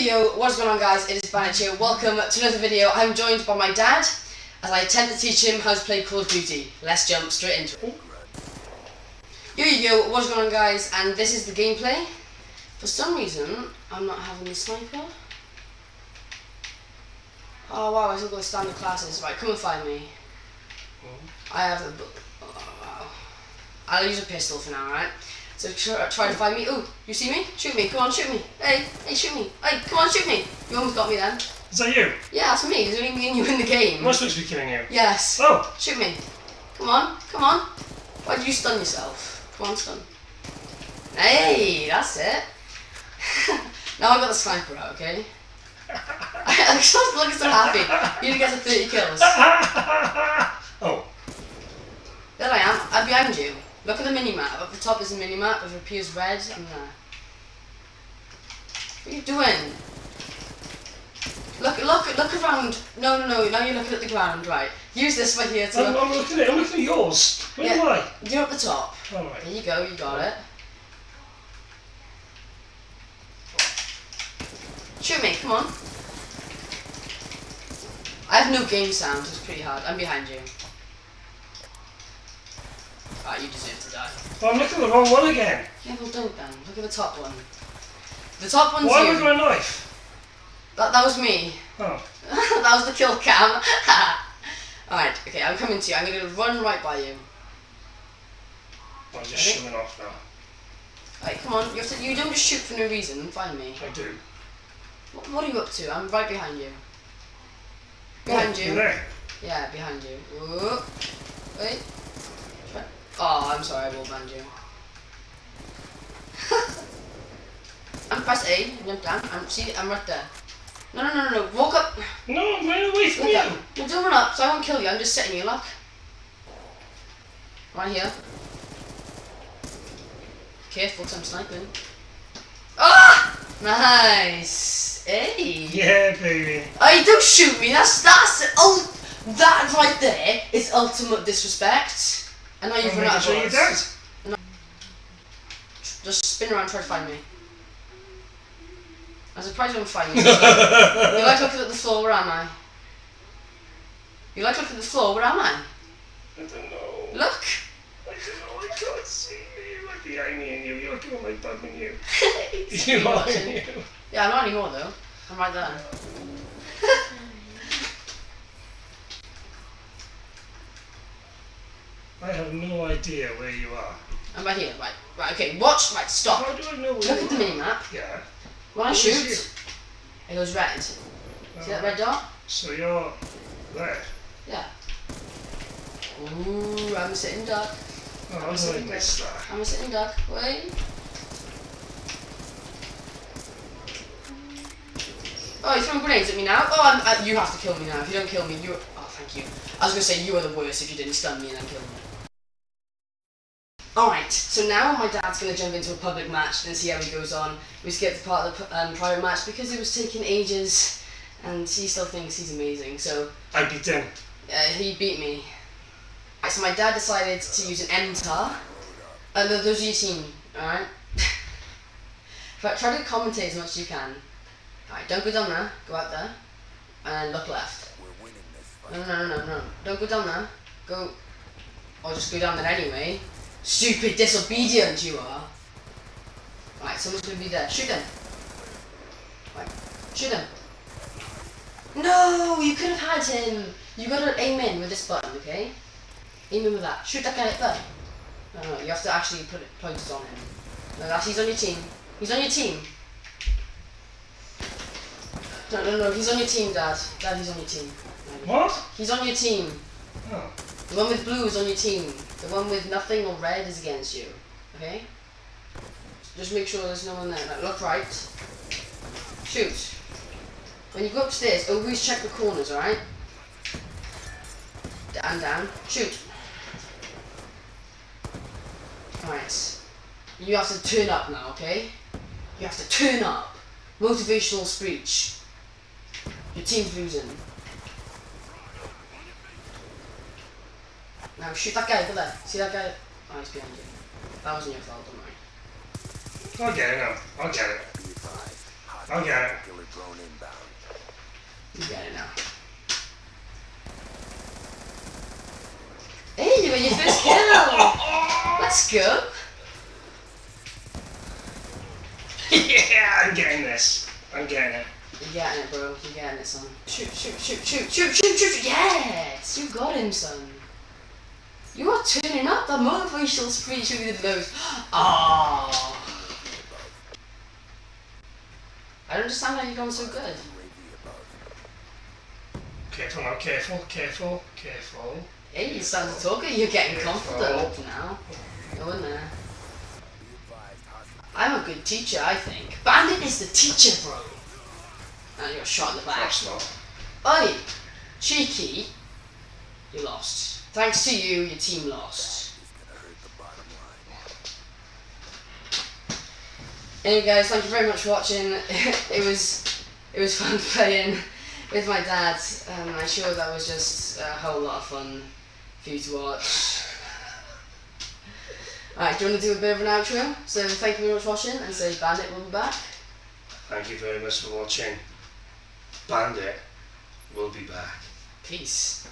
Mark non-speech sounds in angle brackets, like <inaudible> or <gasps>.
yo, what's going on guys? It is Bandit here. Welcome to another video. I'm joined by my dad as I attempt to teach him how to play Call of Duty. Let's jump straight into it. Yo yo, what's going on guys? And this is the gameplay. For some reason, I'm not having the sniper. Oh wow, I still got standard classes. Right, come and find me. I have a book. Oh, wow. I'll use a pistol for now, right? So uh, try, try to find me. Oh, you see me? Shoot me. Come on, shoot me. Hey, hey, shoot me. Hey, come on, shoot me. You almost got me then. Is that you? Yeah, that's me. There's only me and you in the game. Am I supposed to be killing you? Yes. Oh! Shoot me. Come on, come on. Why did you stun yourself? Come on, stun. Hey, that's it. <laughs> now I've got the sniper out, okay? I'm just looking so happy. You didn't get to 30 kills. <laughs> oh. There I am. I'm behind you. Look at the mini-map. Up the top is a mini-map. If it appears red, I'm there. What are you doing? Look, look, look around. No, no, no. Now you're looking at the ground, right? Use this right here to I'm, look. I'm looking at it. I'm looking at yours. Where Yeah. am I? You're at the top. Alright. There you go. You got it. Shoot me. Come on. I have no game sound. It's pretty hard. I'm behind you. You deserve to die. Oh, I'm looking at the wrong one again. Yeah, well, don't then. Look at the top one. The top one's Why you. with my knife? That, that was me. Oh. <laughs> that was the kill cam. <laughs> Alright, okay, I'm coming to you. I'm going to run right by you. I'm just Ready? showing off now. Alright, come on. You, have to, you don't just shoot for no reason. Find me. I do. What, what are you up to? I'm right behind you. Behind oh, you. There. Yeah, behind you. Ooh. Wait. Try- I'm sorry, I will band <laughs> you. I'm press A, jump down. I'm see, I'm right there. No, no, no, no, no. Walk up. No, I'm running away from Look you. up. No, don't run up, so I won't kill you. I'm just setting you luck. Right here. Careful, 'cause I'm sniping. Ah! Nice. Hey. Yeah, baby. Hey, don't shoot me. That's that's oh, that right there is ultimate disrespect. And now you've run out of making sure you're bullets. dead. Just spin around, try to find me. I'm surprised you don't find me. <laughs> you like looking at the floor. Where am I? You like looking at the floor. Where am I? I don't know. Look. I don't know. I can't see me. You're like behind me and you. You're looking at my bum and you. <laughs> <laughs> You you are. watching. you. yeah, I'm not anymore though. I'm right there. I have no idea where you are. I'm right here. Right. Right. Okay. Watch. Right. Stop. How do I know where Look at the mini map. Yeah. When I shoot, it goes red. See that red dot? So you're there. Yeah. Ooh, I'm a sitting duck. Oh, how did I miss that? I'm a sitting duck. Wait. Oh, he's throwing grenades at me now. Oh, I'm, uh, you have to kill me now. If you don't kill me, you. Oh, thank you. I was gonna say you are the worst if you didn't stun me and then kill me. Alright, so now my dad's gonna jump into a public match and see how he goes on. We skipped the part of the um, private match because it was taking ages, and he still thinks he's amazing. So I beat him. uh, he beat me. Right, so my dad decided to use an MTAR. Uh, th- those are your team, alright? <laughs> try, try to commentate as much as you can. Alright, don't go down there, go out there, and look left. No, no, no, no, no. Don't go down there. Go. Or just go down there anyway. Stupid, disobedient you are. Right, someone's gonna be there. Shoot them. Right, shoot them. No, you could have had him. You gotta aim in with this button, okay? Aim in with that. Shoot that guy like that. No, no, you have to actually put it point it on him. No, that's he's on your team. He's on your team. No, no, no, he's on your team, Dad. Dad, he's on your team. What? He's on your team. Oh. The one with blue is on your team. The one with nothing or red is against you. Okay? Just make sure there's no one there. Like, look right. Shoot. When you go upstairs, always check the corners, alright? Down, down. Shoot. Alright. You have to turn up now, okay? You have to turn up. Motivational speech. Your team's losing. Now shoot that guy over there. See that guy? Oh, he's behind you. That wasn't your fault, don't worry. I'll get it now. I'll get it. I'll get it. You get it now. Hey, you got your first <laughs> kill! Let's go! <laughs> yeah, I'm getting this. I'm getting it. You're getting it, bro. You're getting it, son. Shoot, shoot, shoot, shoot, shoot, shoot, shoot, shoot. Yes! You got him, son. You are turning up the motivational speech with those. <gasps> Ah. I don't understand how you're going so good. Careful now, careful, careful, careful. Hey, you starting to talk, you're getting Careful. confident now. Go in there. I'm a good teacher, I think. Bandit is the teacher, bro. And you're shot in the back. Oi, cheeky. You lost. Thanks to you, your team lost. Anyway, guys, thank you very much for watching. <laughs> it was it was fun <laughs> playing with my dad. Um, I'm sure that was just a whole lot of fun for you to watch. Alright, do you want to do a bit of an outro? So thank you very much for watching and say Bandit will be back. Thank you very much for watching. Bandit will be back. Peace.